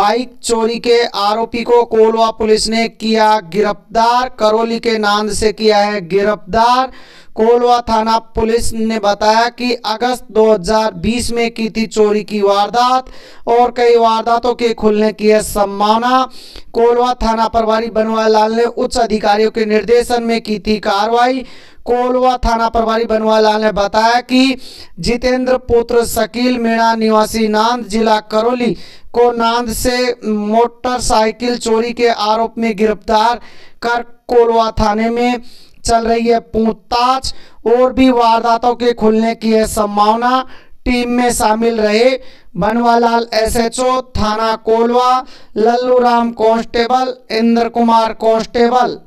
Bike चोरी के आरोपी को कोलवा पुलिस ने किया गिरफ़्तार, करौली के नांद से किया है गिरफ़्तार। कोलवा थाना पुलिस ने बताया कि अगस्त 2020 में की थी चोरी की वारदात और कई वारदातों के खुलने की है संभावना कोलवा थाना प्रभारी बनवाल लाल ने उच्च अधिकारियों के निर्देशन में की थी कार्रवाई। कोलवा थाना प्रभारी बनवाल लाल ने बताया कि जितेंद्र पुत्र शकील मीणा निवासी नांद जिला करौली को नांद से मोटरसाइकिल चोरी के आरोप में गिरफ़्तार कर कोलवा थाने में चल रही है पूछताछ और भी वारदातों के खुलने की है संभावना टीम में शामिल रहे। बनवालाल एसएचओ, थाना कोलवा लल्लू राम कांस्टेबल इंद्र कुमार कांस्टेबल।